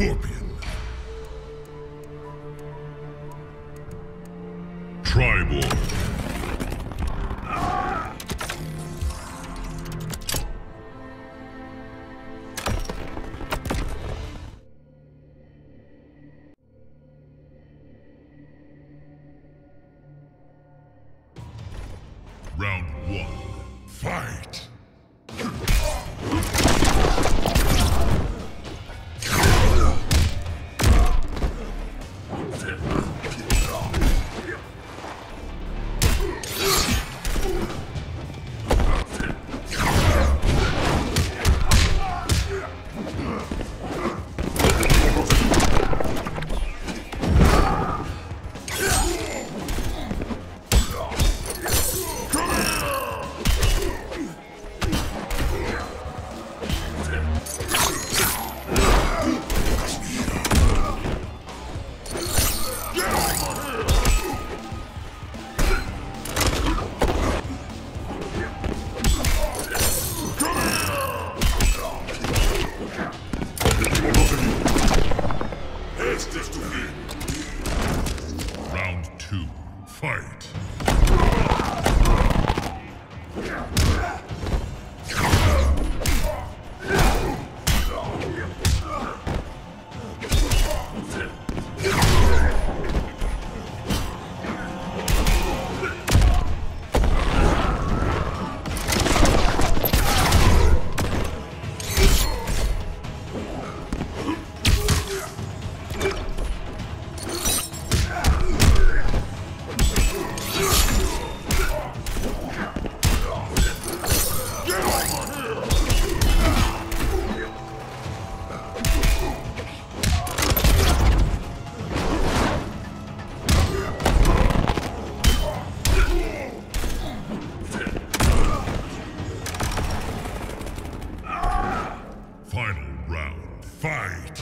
Scorpion. Tribal. Round one. Fight! Es tu fin. Round two. Fight. Fight.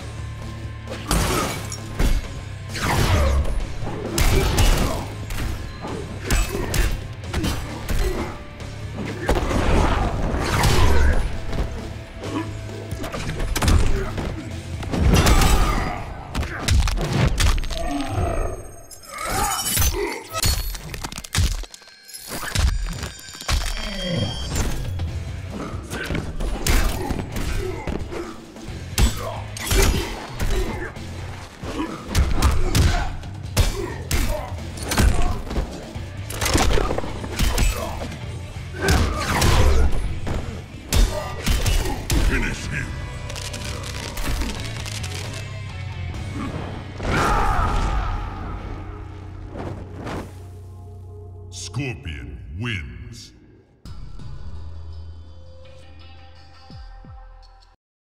Scorpion wins.